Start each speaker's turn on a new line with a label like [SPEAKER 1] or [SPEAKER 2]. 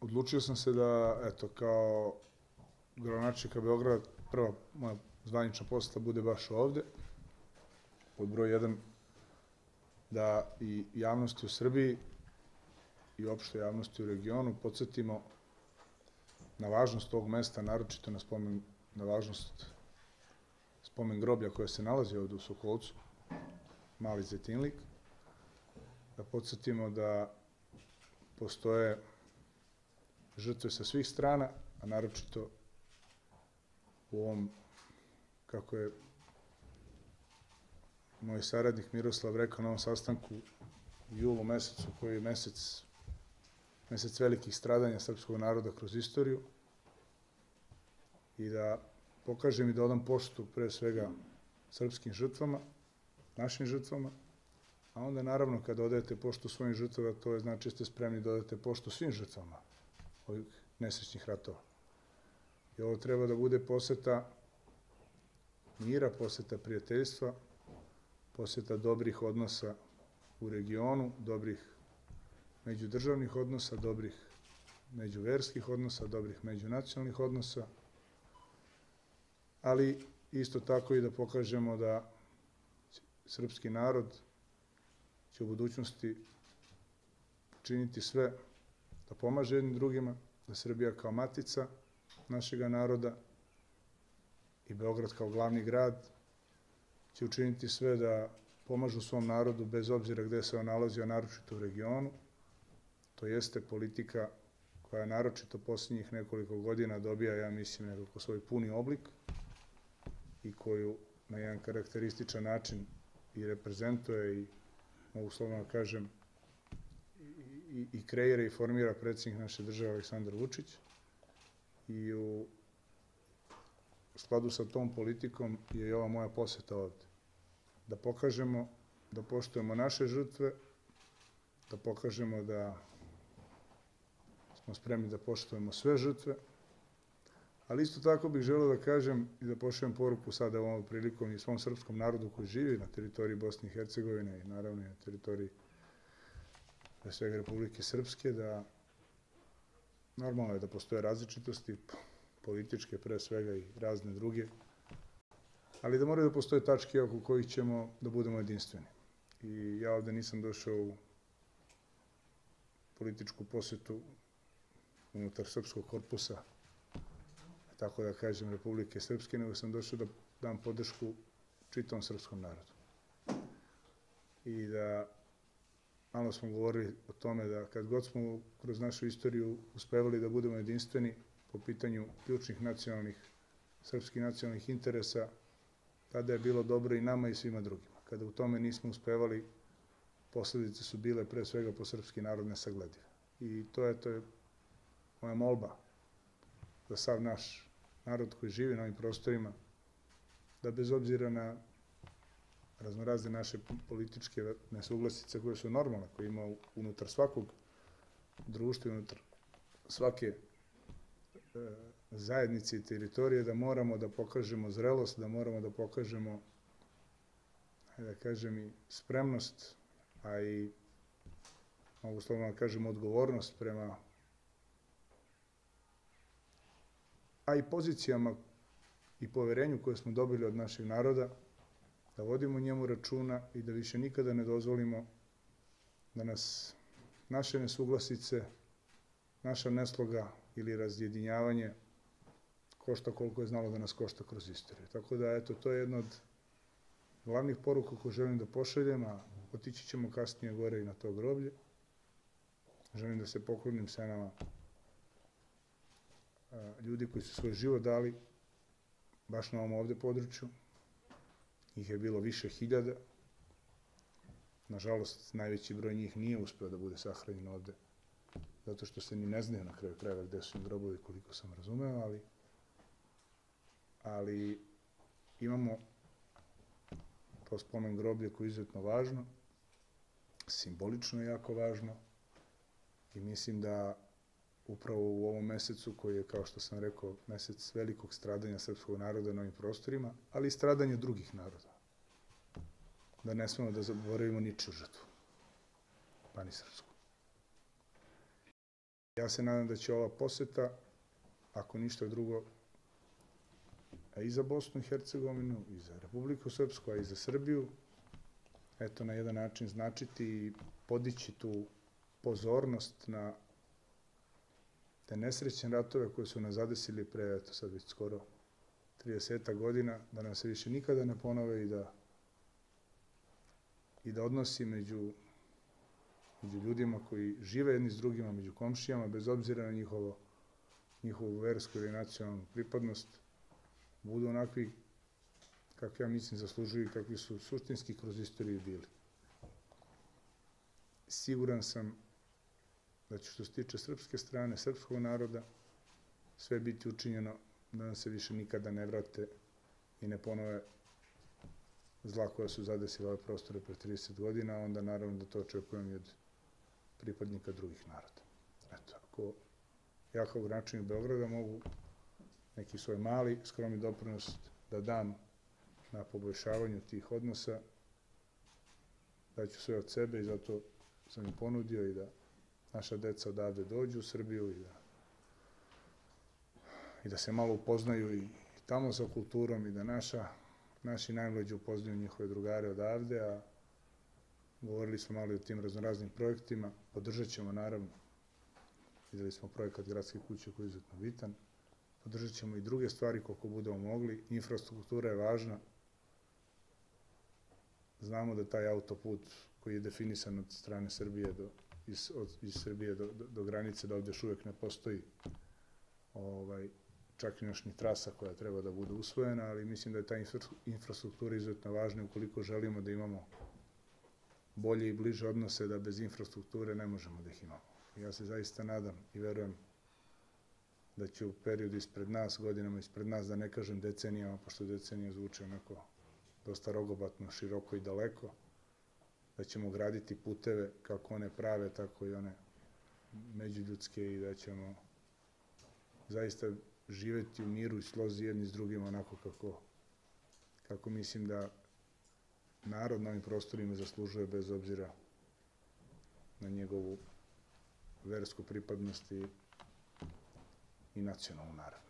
[SPEAKER 1] odlučio sam se da, eto, kao gradonačelnika Beograda, prva moja zvanična poseta bude baš ovde. Pod broj jedan, da i javnosti u Srbiji i opšte javnosti u regionu podsjetimo na važnost tog mesta, naročito na spomen, na važnost spomen groblja koja se nalazi ovde u Sokolcu, Mali Zetinlik, da podsjetimo da postoje žrtve sa svih strana, a naročito u ovom, kako je moj saradnik Miroslav rekao na ovom sastanku u julu mesecu, koji je mesec, mesec velikih stradanja srpskog naroda kroz istoriju, i da pokažem i da odam poštu pre svega srpskim žrtvama, našim žrtvama, a onda naravno kada odajete poštu svojim žrtvama, to je znači ste spremni da odajete poštu svim žrtvama ovih nesrećnih ratova. I ovo treba da bude poseta mira, poseta prijateljstva, poseta dobrih odnosa u regionu, dobrih međudržavnih odnosa, dobrih međuverskih odnosa, dobrih međunacionalnih odnosa, ali isto tako i da pokažemo da srpski narod će u budućnosti činiti sve da pomaže jednim drugima, da Srbija kao matica našega naroda i Beograd kao glavni grad će učiniti sve da pomažu svom narodu bez obzira gde se on nalazio, naročito u regionu. To jeste politika koja naročito poslednjih nekoliko godina dobija, ja mislim, nekako svoj puni oblik i koju na jedan karakterističan način i reprezentuje i, mogu slovno da kažem, i, i kreira i formira predsednik naše države Aleksandar Vučić i u skladu sa tom politikom je i ova moja poseta ovde. Da pokažemo da poštujemo naše žrtve, da pokažemo da smo spremni da poštujemo sve žrtve, ali isto tako bih želeo da kažem i da pošljem poruku sada ovom prilikom i svom srpskom narodu koji živi na teritoriji Bosne i Hercegovine i naravno i na teritoriji pre svega Republike Srpske, da normalno je da postoje različitosti, političke pre svega i razne druge, ali da moraju da postoje tačke oko kojih ćemo da budemo jedinstveni. I ja ovde nisam došao u političku posetu unutar srpskog korpusa, tako da kažem, Republike Srpske, nego sam došao da dam podršku čitom srpskom narodu. I da malo smo govorili o tome da kad god smo kroz našu istoriju uspevali da budemo jedinstveni po pitanju ključnih nacionalnih, srpskih nacionalnih interesa, tada je bilo dobro i nama i svima drugima. Kada u tome nismo uspevali, posledice su bile pre svega po srpski narod nesagledive. I to je, to je moja molba za sav naš narod koji živi na ovim prostorima, da bez obzira na raznorazne naše političke nesuglasice koje su normalne, koje ima unutar svakog društva, unutar svake e, zajednice i teritorije, da moramo da pokažemo zrelost, da moramo da pokažemo, da kažem, i spremnost, a i, mogu slovno da kažem, odgovornost prema a i pozicijama i poverenju koje smo dobili od našeg naroda, da vodimo njemu računa i da više nikada ne dozvolimo da nas naše nesuglasice, naša nesloga ili razjedinjavanje košta koliko je znalo da nas košta kroz istoriju. Tako da, eto, to je jedna od glavnih poruka koju želim da pošaljem, a otići ćemo kasnije gore i na to groblje. Želim da se poklonim senama ljudi koji su svoj život dali baš na ovom ovde području. Ih je bilo više hiljada. Nažalost, najveći broj njih nije uspeo da bude sahranjen ovde, zato što se ni ne znaju na kraju krajeva gde su im grobovi, koliko sam razumeo, ali, ali imamo to spomen groblje koje je izuzetno važno, simbolično jako važno i mislim da upravo u ovom mesecu koji je, kao što sam rekao, mesec velikog stradanja srpskog naroda na ovim prostorima, ali i stradanja drugih naroda. Da ne smemo da zaboravimo niču žrtvu, pa ni srpsku. Ja se nadam da će ova poseta, ako ništa drugo, a i za Bosnu i Hercegovinu, i za Republiku Srpsku, a i za Srbiju, eto, na jedan način značiti i podići tu pozornost na te nesrećne ratove koje su nas zadesili pre, eto sad već skoro 30 godina, da nam se više nikada ne ponove i da i da odnosi među među ljudima koji žive jedni s drugima, među komšijama, bez obzira na njihovo, njihovu versku ili nacionalnu pripadnost, budu onakvi kakvi ja mislim zaslužuju i kakvi su suštinski kroz istoriju bili. Siguran sam da će što se tiče srpske strane, srpskog naroda, sve biti učinjeno da nam se više nikada ne vrate i ne ponove zla koja su zadesila ove prostore pre 30 godina, onda naravno da to očekujem i od pripadnika drugih naroda. Eto, ako ja kao gračanin Beograda mogu neki svoj mali, skromni doprinos da dam na poboljšavanju tih odnosa, daću sve od sebe i zato sam im ponudio i da naša deca odavde dođu u Srbiju i da i da se malo upoznaju i tamo sa kulturom i da naša, naši najmlađi upoznaju njihove drugare odavde, a govorili smo malo i o tim raznoraznim projektima, podržat ćemo naravno, videli smo projekat Gradske kuće koji je izuzetno bitan, podržat ćemo i druge stvari koliko budemo mogli, infrastruktura je važna, znamo da taj autoput koji je definisan od strane Srbije do, iz, od, iz Srbije do, do, do granice, da ovde još uvek ne postoji ovaj, čak i još ni trasa koja treba da bude usvojena, ali mislim da je ta infrastruktura izuzetno važna ukoliko želimo da imamo bolje i bliže odnose, da bez infrastrukture ne možemo da ih imamo. Ja se zaista nadam i verujem da će u periodu ispred nas, godinama ispred nas, da ne kažem decenijama, pošto decenija zvuče onako dosta rogobatno, široko i daleko, da ćemo graditi puteve kako one prave, tako i one međuljudske i da ćemo zaista živeti u miru i slozi jedni s drugim onako kako, kako mislim da narod na ovim prostorima zaslužuje bez obzira na njegovu versku pripadnost i, nacionalnu. Eto.